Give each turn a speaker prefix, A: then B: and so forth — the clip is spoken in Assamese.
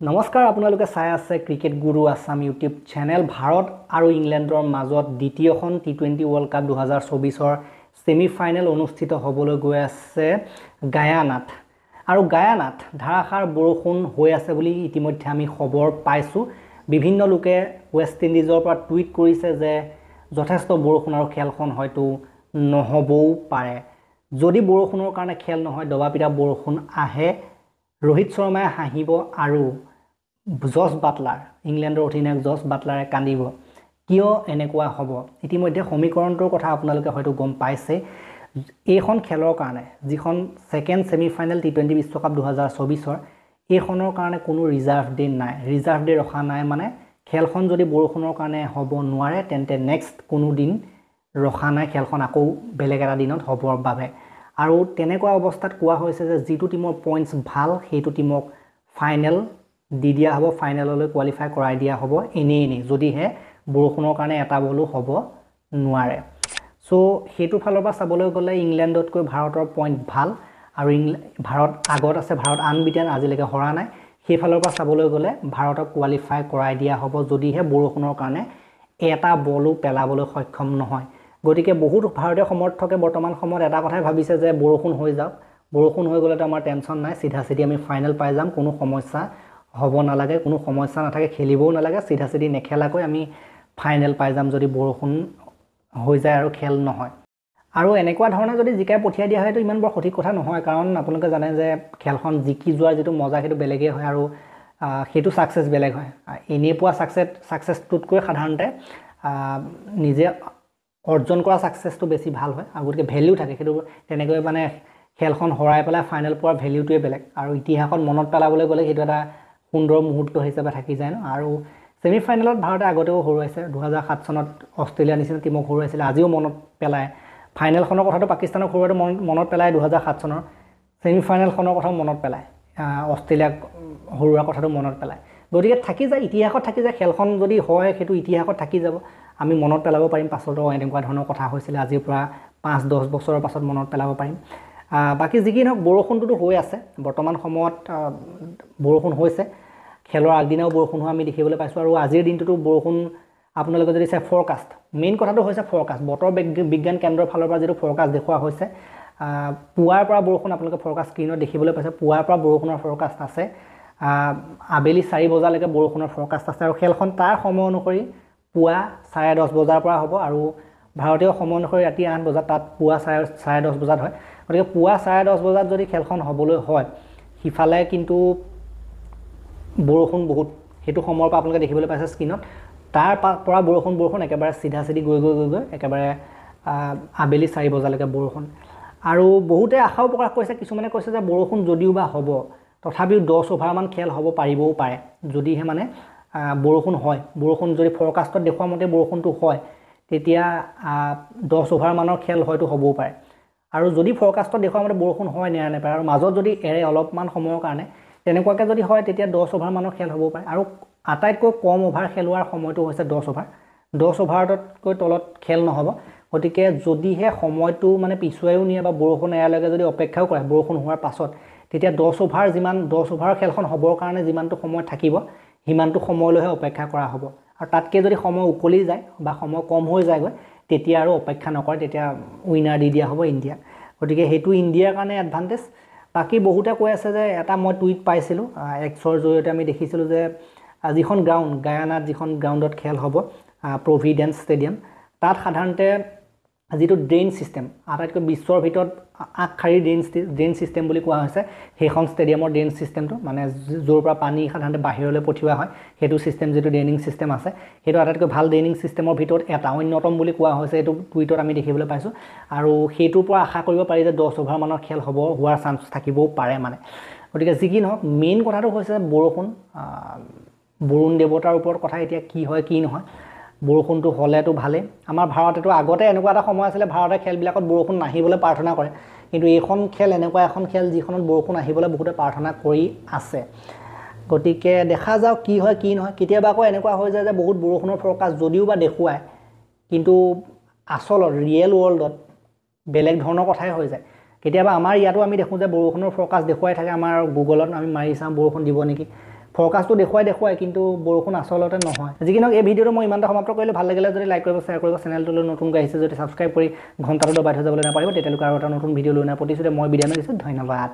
A: নমস্কাৰ আপোনালোকে চাই আছে ক্ৰিকেট গুৰু আছাম ইউটিউব চেনেল ভাৰত আৰু ইংলেণ্ডৰ মাজত দ্বিতীয়খন টি টুৱেণ্টি ৱৰ্ল্ড কাপ দুহেজাৰ চৌবিছৰ ছেমি ফাইনেল অনুষ্ঠিত হ'বলৈ গৈ আছে গায়ানাত। আৰু গায়ানাত ধাৰাসাৰ বৰষুণ হৈ আছে বুলি ইতিমধ্যে আমি খবৰ পাইছোঁ। বিভিন্ন লোকে ৱেষ্ট ইণ্ডিজৰ পৰা টুইট কৰিছে যে যথেষ্ট বৰষুণ আৰু খেলখন হয়তো নহ'বও পাৰে। যদি বৰষুণৰ কাৰণে খেল নহয় দবা পিটা বৰষুণ আহে। ৰোহিত শৰ্মাই হাঁহিব আৰু জছ বাটলাৰ ইংলেণ্ডৰ অধিনায়ক জছ বাটলাৰে কান্দিব। কিয় এনেকুৱা হ'ব? ইতিমধ্যে সমীকৰণটোৰ কথা আপোনালোকে হয়তো গম পাইছে। এইখন খেলৰ কাৰণে যিখন second semi final T twenty বিশ্বকাপ দুহেজাৰ চৌবিছৰ এইখনৰ কাৰণে কোনো ৰিজাৰ্ভ ডে নাই। ৰিজাৰ্ভ ডে ৰখা নাই মানে খেলখন যদি বৰষুণৰ কাৰণে হ'ব নোৱাৰে তেন্তে নেক্সট কোনো দিন ৰখা নাই খেলখন আকৌ বেলেগ এটা দিনত হ'বৰ বাবে। আৰু তেনেকুৱা অৱস্থাত কোৱা হৈছে যে যিটো টীমৰ পইণ্টছ ভাল সেইটো টীমক ফাইনেল দি দিয়া হ'ব ফাইনেললৈ কোৱালিফাই কৰাই দিয়া হ'ব এনেই এনেই যদিহে বৰষুণৰ কাৰণে এটা বলো হ'ব নোৱাৰে। চ' সেইটো ফালৰ পৰা চাবলৈ গ'লে ইংলেণ্ডতকৈ ভাৰতৰ পইণ্ট ভাল আৰু ইংলে ভাৰত আগত আছে ভাৰত আনবিটেন আজিলৈকে হৰা নাই। সেইফালৰ পৰা চাবলৈ গ'লে ভাৰতক কোৱালিফাই কৰাই দিয়া হ'ব যদিহে বৰষুণৰ কাৰণে এটা বলো পেলাবলৈ সক্ষম নহয়। গতিকে বহুত ভাৰতীয় সমৰ্থকে বৰ্তমান সময়ত এটা কথাই ভাবিছে যে বৰষুণ হৈ যাওক। বৰষুণ হৈ গ'লেতো আমাৰ টেনশ্যন নাই চিধা চিধি আমি ফাইনেল পাই যাম কোনো সমস্যা হ'ব নালাগে কোনো সমস্যা নাথাকে খেলিবও নালাগে চিধা চিধি নেখেলাকৈ আমি ফাইনেল পাই যাম যদি বৰষুণ হৈ যায় আৰু খেল নহয়। আৰু এনেকুৱা ধৰণে যদি জিকাই পঠিয়াই দিয়া হয়তো ইমান বৰ সঠিক কথা নহয় কাৰণ আপোনালোকে জানে যে খেলখন জিকি যোৱাৰ যিটো মজা সেইটো বেলেগেই হয় আৰু সেইটো ছাকচেছ বেলেগ হয়। এনেই পোৱা ছাকচেছ ছাকচেছটোতকৈ সাধাৰণতে নিজে অৰ্জন কৰা ছাকচেছটো বেছি ভাল হয় আৰু গতিকে ভেলিউ থাকে। সেইটো তেনেকৈ মানে খেলখন হৰাই পেলাই ফাইনেল পোৱাৰ ভেলিউটোৱে বেলেগ। আৰু ইতিহাসত মনত পেলাবলৈ গ'লে সেইটো এটা সুন্দৰ মুহূৰ্ত হিচাপে থাকি যায় ন। আৰু ছেমি ফাইনেলত ভাৰতে আগতেও হৰুৱাইছে। দুহেজাৰ সাত চনত অষ্ট্ৰেলিয়াৰ নিচিনা টীমক হৰুৱাইছিলে। আজিও মনত পেলায়। ফাইনেলখনৰ কথাটো পাকিস্তানক হৰুৱাটো মনত মনত পেলায় দুহেজাৰ সাত চনৰ। ছেমি ফাইনেলখনৰ কথাও মনত পেলায়। অষ্ট্ৰেলিয়াক হৰুৱাৰ কথাটো মনত পেলায়। গতিকে থাকি যায় ইতিহাসত থাকি যায়। খেলখন যদি হয় সেইটো ইতিহাসত থাকি যাব। আমি মনত পেলাব পাৰিম পাছতো এনেকুৱা ধৰণৰ কথা হৈছিলে আজিৰ পৰা পাঁচ দহ বছৰৰ পাছত মনত পেলাব পাৰিম। বাকী যি কি নহওক বৰষুণটোতো হৈ আছে। বৰ্তমান সময়ত বৰষুণ হৈছে। খেলৰ আগদিনাও বৰষুণ হোৱা আমি দেখিবলৈ পাইছোঁ আৰু আজিৰ দিনটোতো বৰষুণ আপোনালোকে যদি চাই ফৰকাষ্ট মেইন কথাটো হৈছে ফৰকাষ্ট বতৰ বিজ্ঞান কেন্দ্ৰৰ ফালৰ পৰা যিটো ফৰকাষ্ট দেখুওৱা হৈছে পুৱাৰ পৰা বৰষুণ আপোনালোকে ফৰকাষ্ট স্ক্ৰীণত দেখিবলৈ পাইছে। পুৱাৰ পৰা বৰষুণৰ ফৰকাষ্ট আছে। আবেলি চাৰি বজালৈকে বৰষুণৰ ফৰকাষ্ট আছে আৰু খেলখন তাৰ সময় অনুসৰি পুৱা চাৰে দহ বজাৰ পৰা হ'ব আৰু ভাৰতীয় সময় অনুসৰি ৰাতি আঠ বজাত তাত পুৱা চাৰে চাৰে দহ বজাত হয়। গতিকে পুৱা চাৰে দহ বজাত যদি খেলখন হ'বলৈ হয় সিফালে কিন্তু বৰষুণ বহুত সেইটো সময়ৰ পৰা আপোনালোকে দেখিবলৈ পাইছে স্ক্ৰীণত। তাৰ পৰা বৰষুণ বৰষুণ একেবাৰে চিধা চিধি গৈ গৈ গৈ গৈ একেবাৰে আবেলি চাৰি বজালৈকে বৰষুণ। আৰু বহুতে আশাও প্ৰকাশ কৰিছে কিছুমানে কৈছে যে বৰষুণ যদিও বা হ'ব তথাপিও দহ অভাৰমান খেল হ'ব পাৰিবও পাৰে যদিহে মানে বৰষুণ হয়। বৰষুণ যদি ফৰকাষ্টত দেখুওৱা মতে বৰষুণটো হয় তেতিয়া দহ অভাৰমানৰ খেল হয়তো হ'বও পাৰে। আৰু যদি ফৰকাষ্টত দেখুওৱা মতে বৰষুণ হয় নেৰা নেপায় আৰু মাজত যদি এৰে অলপমান সময়ৰ কাৰণে তেনেকুৱাকৈ যদি হয় তেতিয়া দহ অভাৰমানৰ খেল হ'ব পাৰে। আৰু আটাইতকৈ কম অভাৰ খেলোৱাৰ সময়টো হৈছে দহ অভাৰ দহ অভাৰতকৈ তলত খেল নহ'ব। গতিকে যদিহে সময়টো মানে পিছুৱাইও নিয়ে বা বৰষুণ এৰালৈকে যদি অপেক্ষাও কৰে বৰষুণ হোৱাৰ পাছত তেতিয়া দহ অভাৰ যিমান দহ অভাৰ খেলখন হ'বৰ কাৰণে যিমানটো সময় থাকিব সিমানটো সময়লৈহে অপেক্ষা কৰা হ'ব। আৰু তাতকৈ যদি সময় উকলি যায় বা সময় কম হৈ যায়গৈ তেতিয়া আৰু অপেক্ষা নকৰে তেতিয়া উইনাৰ দি দিয়া হ'ব ইণ্ডিয়াক গতিকে সেইটো ইণ্ডিয়াৰ কাৰণে এডভান্টেজ বাকী বহুতে কৈ আছে যে এটা মই টুইট পাইছিলোঁ এক্সৰ জৰিয়তে আমি দেখিছিলোঁ যে যিখন গ্ৰাউণ্ড গায়ানাত যিখন গ্ৰাউণ্ডত খেল হ'ব প্ৰভিডেন্স ষ্টেডিয়াম তাত সাধাৰণতে যিটো ড্ৰেইন ছিষ্টেম আটাইতকৈ বিশ্বৰ ভিতৰত আগশাৰীৰ ড্ৰেইন ড্ৰেইন ছিষ্টেম বুলি কোৱা হৈছে সেইখন ষ্টেডিয়ামৰ ড্ৰেইন ছিষ্টেমটো মানে য'ৰ পৰা পানী সাধাৰণতে বাহিৰলৈ পঠিওৱা হয় সেইটো ছিষ্টেম যিটো ড্ৰেইনিং ছিষ্টেম আছে সেইটো আটাইতকৈ ভাল ড্ৰেইনিং ছিষ্টেমৰ ভিতৰত এটা অন্যতম বুলি কোৱা হৈছে এইটো টুইটত আমি দেখিবলৈ পাইছোঁ। আৰু সেইটোৰ পৰা আশা কৰিব পাৰি যে দহ অভাৰমানৰ খেল হ'ব হোৱাৰ চান্স থাকিবও পাৰে মানে। গতিকে যি কি নহওক মেইন কথাটো হৈছে বৰষুণ বৰুণ দেৱতাৰ ওপৰত কথা এতিয়া কি হয় কি নহয় বৰষুণটো হ'লেতো ভালেই। আমাৰ ভাৰতেতো আগতে এনেকুৱা এটা সময় আছিলে ভাৰতে খেলবিলাকত বৰষুণ নাহিবলৈ প্ৰাৰ্থনা কৰে। কিন্তু এইখন খেল এনেকুৱা এখন খেল যিখনত বৰষুণ আহিবলৈ বহুতে প্ৰাৰ্থনা কৰি আছে। গতিকে দেখা যাওক কি হয় কি নহয়। কেতিয়াবা আকৌ এনেকুৱা হৈ যায় যে বহুত বৰষুণৰ ফৰকাষ্ট যদিও বা দেখুৱায় কিন্তু আচলত ৰিয়েল ৱৰ্ল্ডত বেলেগ ধৰণৰ কথাই হৈ যায়। কেতিয়াবা আমাৰ ইয়াতো আমি দেখোঁ যে বৰষুণৰ ফৰকাষ্ট দেখুৱাই থাকে আমাৰ গুগলত আমি মাৰি চাওঁ বৰষুণ দিব নেকি। ফৰকাষ্টটো দেখুৱাই দেখুৱাই কিন্তু বৰষুণ আচলতে নহয়। যি কি নহওক এই ভিডিঅ'টো মই ইমানটা সমাপ্ত কৰিলোঁ। ভাল লাগিলে যদি লাইক কৰিব শ্বেয়াৰ কৰিব চেনেলটোলৈ নতুনকৈ আহিছে যদি ছাবস্ক্ৰাইব কৰি ঘণ্টাটো থৈ যাবলৈ নাপাৰিব তেতিয়ালৈকে আৰু এটা নতুন ভিডিঅ' লৈ নাই প্ৰতিশ্ৰুতি মই বিদায় মাৰিছোঁ ধন্যবাদ।